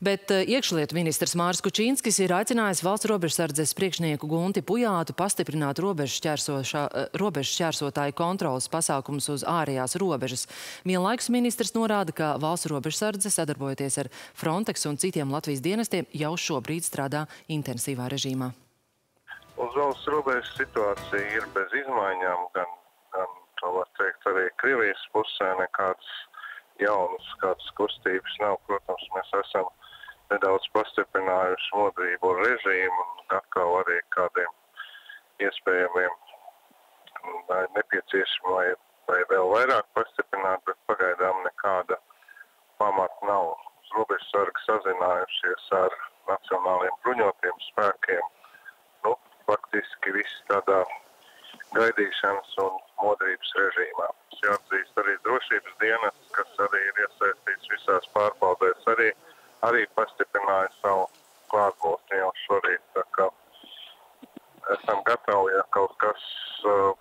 Bet uh, iekšlietu ministrs Māris Kučīnskis ir aicinājis valsts robežsardzes priekšnieku Gunti Pujātu pastiprināt robežu šķērsotāju kontrolas pasākumus uz ārējās robežas. Vienlaikus ministrs norāda, ka valsts robežsardze sadarbojoties ar Frontex un citiem Latvijas dienestiem jau šobrīd strādā intensīvā režīmā. Uz valsts robežas situācija ir bez izmaiņām, gan, gan to var teikt arī Krievijas pusē nekādas jaunas kādas kustības nav. Protams, mēs esam nedaudz pastiprinājuši modrību režīmu un gatavi arī kādiem iespējamiem vai nepieciešami vai, vēl vairāk pastiprināt, bet pagaidām nekāda pamata nav. Robežsargi sazinājušies ar nacionāliem bruņotiem spēkiem. Nu, faktiski viss tādā gaidīšanas un modrības režīmā. Jāatzīst arī drošības dienas, kas arī ir iesaistīts visās pārbaudēs, arī, arī pastiprināja savu klātbūtni jau šorīt. Esam gatavi, ja kaut kas uh,